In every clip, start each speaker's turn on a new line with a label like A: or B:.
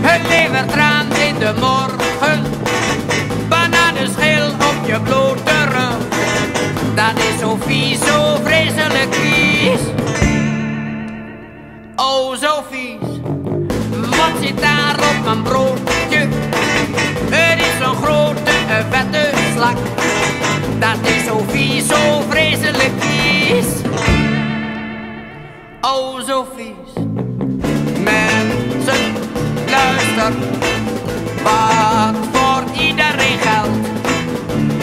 A: Het levertraan in de morgen, bananenschil op je blote rug. Dat is zo vies, zo vreselijk vies. Oh, zo vies. Wat zit daar op mijn broodje? Oh, zo vies. Mensen, luister. Wat voor iedereen geldt.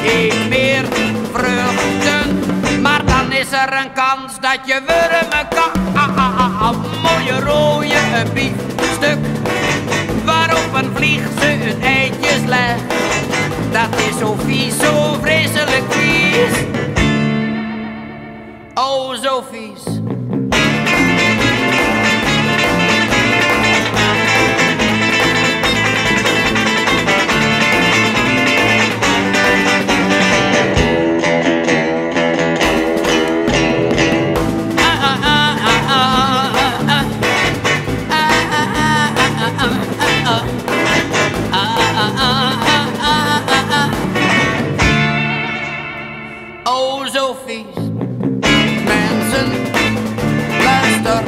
A: Eet meer vruchten. Maar dan is er een kans dat je wurmen kan. Ah, ah, ah, ah. Mooie rode biefstuk. Waarop een vlieg ze hun eitjes legt. Dat is zo vies, zo vreselijk vies. Oh, zo vies. Oh, zo vies. Mensen, luister.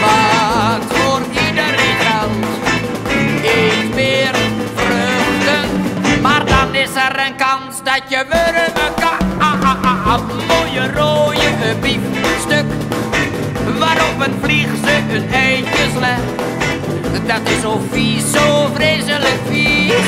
A: Wat voor iedereen geldt. Eet meer vruchten. Maar dan is er een kans dat je wurmen kan. Ah, ah, ah. Mooie rode biefstuk. Waarop een vlieg ze hun eitjes legt. Dat is zo vies, zo vreselijk vies.